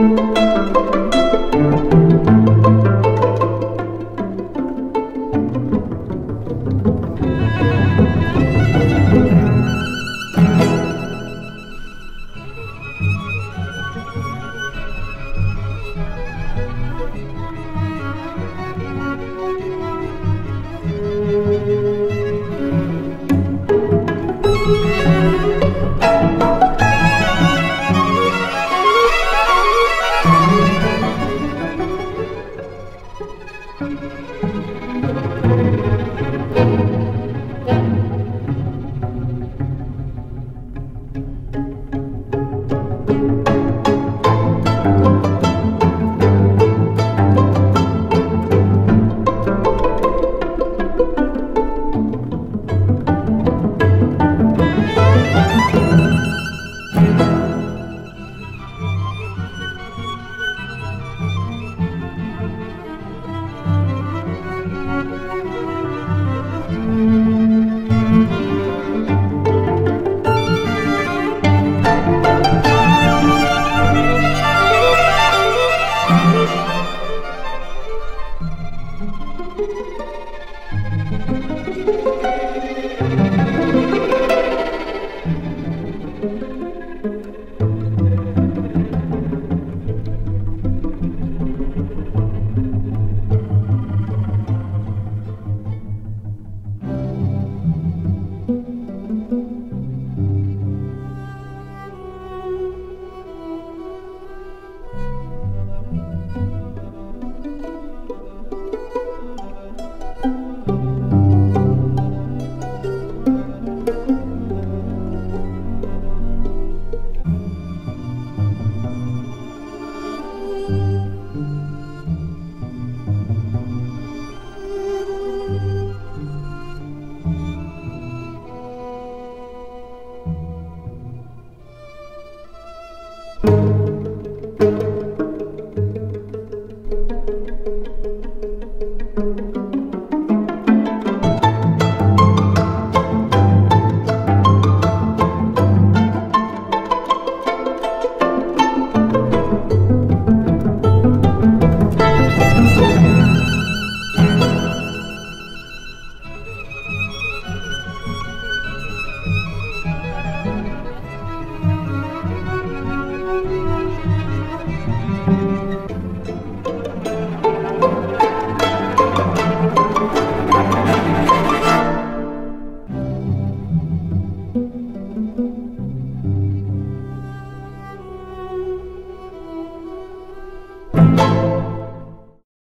Música